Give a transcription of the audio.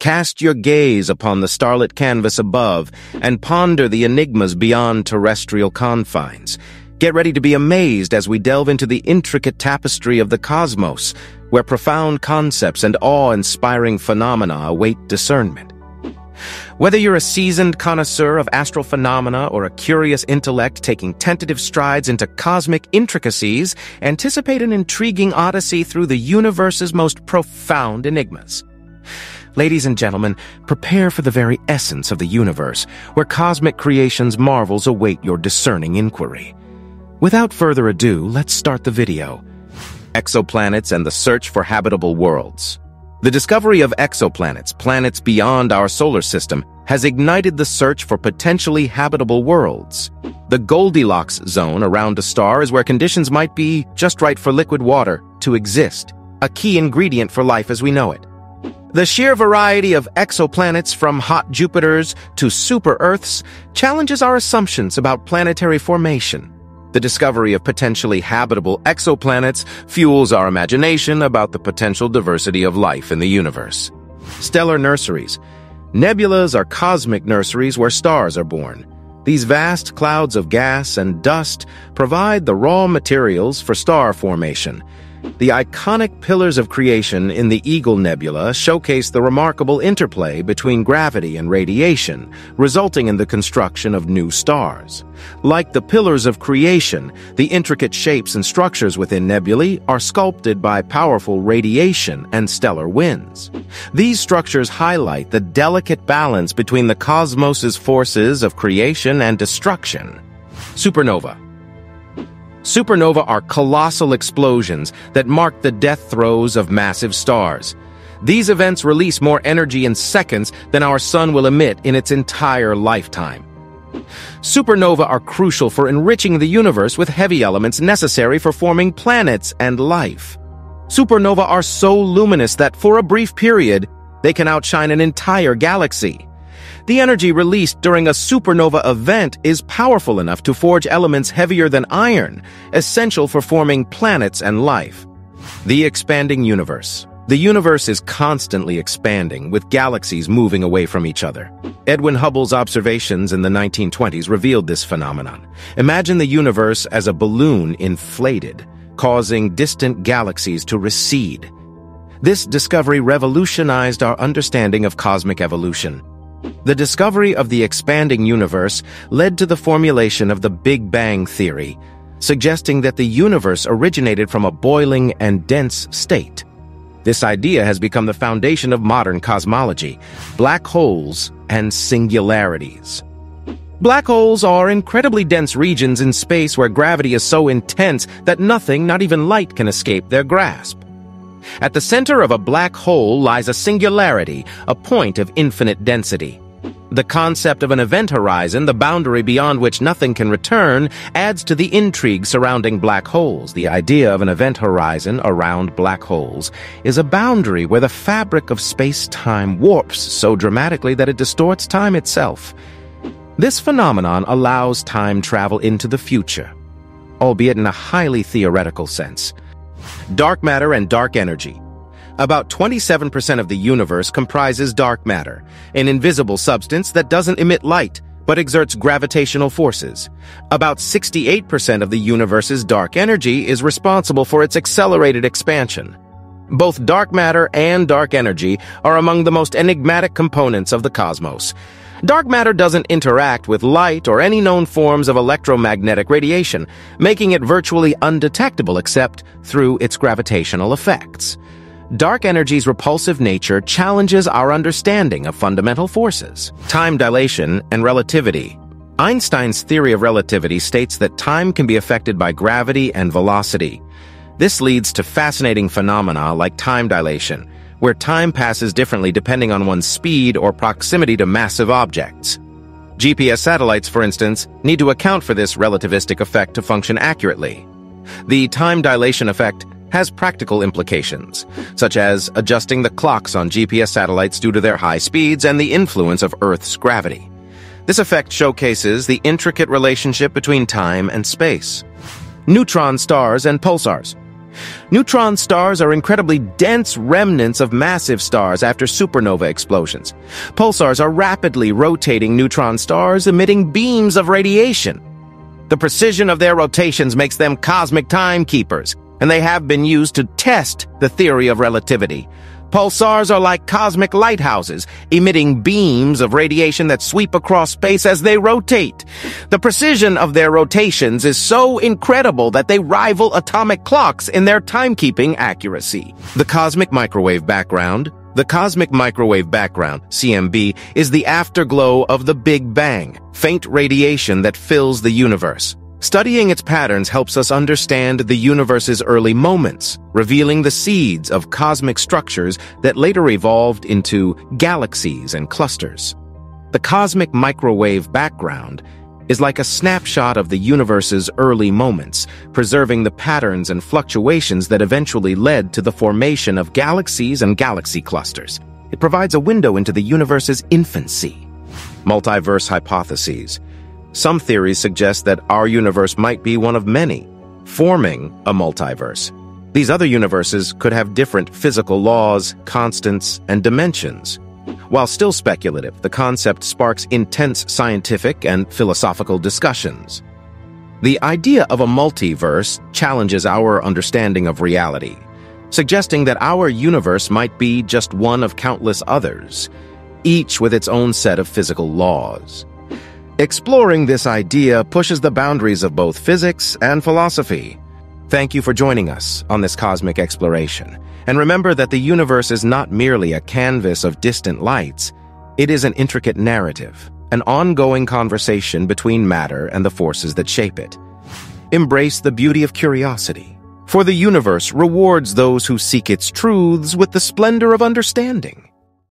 Cast your gaze upon the starlit canvas above and ponder the enigmas beyond terrestrial confines. Get ready to be amazed as we delve into the intricate tapestry of the cosmos, where profound concepts and awe-inspiring phenomena await discernment. Whether you're a seasoned connoisseur of astral phenomena or a curious intellect taking tentative strides into cosmic intricacies, anticipate an intriguing odyssey through the universe's most profound enigmas. Ladies and gentlemen, prepare for the very essence of the universe, where cosmic creation's marvels await your discerning inquiry. Without further ado, let's start the video. Exoplanets and the search for habitable worlds. The discovery of exoplanets, planets beyond our solar system, has ignited the search for potentially habitable worlds. The Goldilocks zone around a star is where conditions might be just right for liquid water to exist, a key ingredient for life as we know it. The sheer variety of exoplanets from hot Jupiters to super-Earths challenges our assumptions about planetary formation. The discovery of potentially habitable exoplanets fuels our imagination about the potential diversity of life in the universe. Stellar nurseries. Nebulas are cosmic nurseries where stars are born. These vast clouds of gas and dust provide the raw materials for star formation, the iconic pillars of creation in the Eagle Nebula showcase the remarkable interplay between gravity and radiation, resulting in the construction of new stars. Like the pillars of creation, the intricate shapes and structures within nebulae are sculpted by powerful radiation and stellar winds. These structures highlight the delicate balance between the cosmos's forces of creation and destruction. Supernova Supernova are colossal explosions that mark the death throes of massive stars. These events release more energy in seconds than our sun will emit in its entire lifetime. Supernova are crucial for enriching the universe with heavy elements necessary for forming planets and life. Supernova are so luminous that for a brief period, they can outshine an entire galaxy. The energy released during a supernova event is powerful enough to forge elements heavier than iron, essential for forming planets and life. The expanding universe. The universe is constantly expanding, with galaxies moving away from each other. Edwin Hubble's observations in the 1920s revealed this phenomenon. Imagine the universe as a balloon inflated, causing distant galaxies to recede. This discovery revolutionized our understanding of cosmic evolution. The discovery of the expanding universe led to the formulation of the Big Bang Theory, suggesting that the universe originated from a boiling and dense state. This idea has become the foundation of modern cosmology, black holes and singularities. Black holes are incredibly dense regions in space where gravity is so intense that nothing, not even light, can escape their grasp. At the center of a black hole lies a singularity, a point of infinite density. The concept of an event horizon, the boundary beyond which nothing can return, adds to the intrigue surrounding black holes. The idea of an event horizon around black holes is a boundary where the fabric of space-time warps so dramatically that it distorts time itself. This phenomenon allows time travel into the future, albeit in a highly theoretical sense. Dark matter and dark energy. About 27% of the universe comprises dark matter, an invisible substance that doesn't emit light, but exerts gravitational forces. About 68% of the universe's dark energy is responsible for its accelerated expansion. Both dark matter and dark energy are among the most enigmatic components of the cosmos. Dark matter doesn't interact with light or any known forms of electromagnetic radiation, making it virtually undetectable except through its gravitational effects. Dark energy's repulsive nature challenges our understanding of fundamental forces, time dilation, and relativity. Einstein's theory of relativity states that time can be affected by gravity and velocity. This leads to fascinating phenomena like time dilation, where time passes differently depending on one's speed or proximity to massive objects. GPS satellites, for instance, need to account for this relativistic effect to function accurately. The time dilation effect has practical implications, such as adjusting the clocks on GPS satellites due to their high speeds and the influence of Earth's gravity. This effect showcases the intricate relationship between time and space. Neutron stars and pulsars. Neutron stars are incredibly dense remnants of massive stars after supernova explosions. Pulsars are rapidly rotating neutron stars emitting beams of radiation. The precision of their rotations makes them cosmic timekeepers, and they have been used to test the theory of relativity. Pulsars are like cosmic lighthouses, emitting beams of radiation that sweep across space as they rotate. The precision of their rotations is so incredible that they rival atomic clocks in their timekeeping accuracy. The cosmic microwave background the cosmic microwave background, CMB, is the afterglow of the Big Bang, faint radiation that fills the universe. Studying its patterns helps us understand the universe's early moments, revealing the seeds of cosmic structures that later evolved into galaxies and clusters. The cosmic microwave background is like a snapshot of the universe's early moments, preserving the patterns and fluctuations that eventually led to the formation of galaxies and galaxy clusters. It provides a window into the universe's infancy. Multiverse hypotheses some theories suggest that our universe might be one of many, forming a multiverse. These other universes could have different physical laws, constants, and dimensions. While still speculative, the concept sparks intense scientific and philosophical discussions. The idea of a multiverse challenges our understanding of reality, suggesting that our universe might be just one of countless others, each with its own set of physical laws. Exploring this idea pushes the boundaries of both physics and philosophy. Thank you for joining us on this cosmic exploration. And remember that the universe is not merely a canvas of distant lights. It is an intricate narrative, an ongoing conversation between matter and the forces that shape it. Embrace the beauty of curiosity, for the universe rewards those who seek its truths with the splendor of understanding.